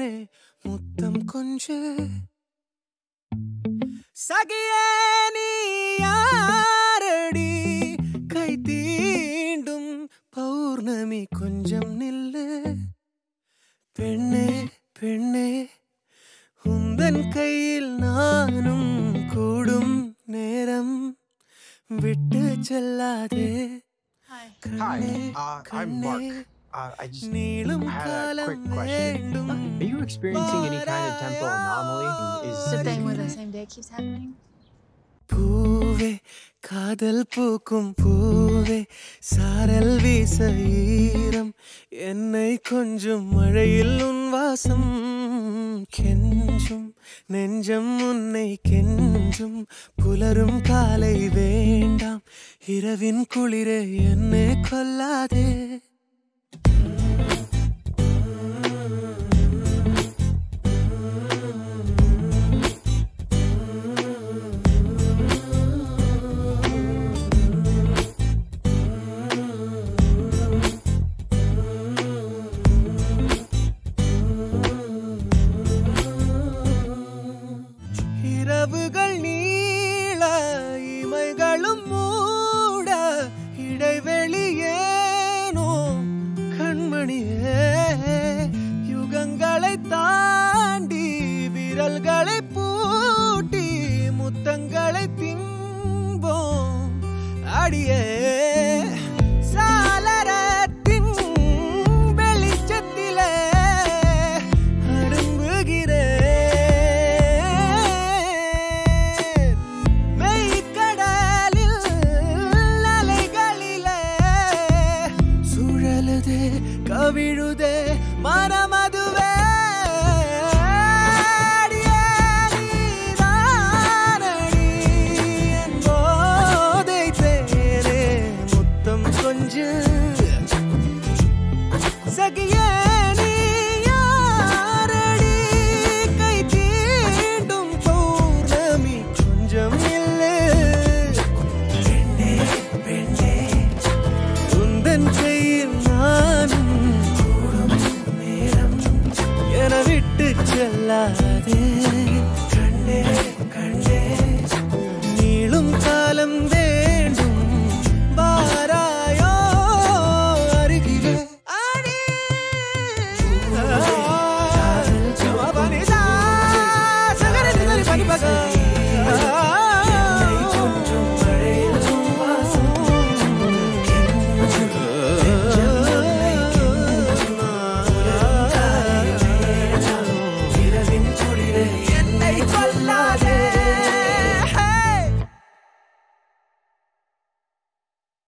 தேனே முத்தம் கொஞ்சு. சகியே நீ யாரடி? கை தீண்டும் பௌர்ணமி கொஞ்சம் நில்லு. பெண்ணே பெண்ணே உந்தன் கையில் நானும் கூடும் நேரம். விட்டு செல்லாதே. Hi. Hi, கண்ணே, uh, I'm கண்ணே, Mark. Uh, I just had a quick question. Are you experiencing any kind of tempo anomaly? Is The thing where the same day keeps happening? பூவே காதல் பூக்கும் பூவே சாரல் வீச ஈரம் என்னை கொஞ்சம் மழையில் உன் வாசம் கெஞ்சும் நெஞ்சம் உன்னை கெஞ்சும் புலரும் காலை வேண்டாம் இரவின் குளிரே என்னை கொல்லாதே இரவுகள் நீள இமைகளும் மூட இடைவெளியேனோ கண்மணியே யுகங்களை தாண்டி விரல்களை பூட்டி முத்தங்களை திம்போம். அடியே கவிழுதே மனமதுவே அடியே கொஞ்சம் realize